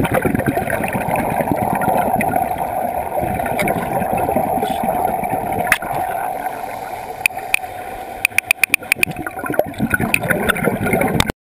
you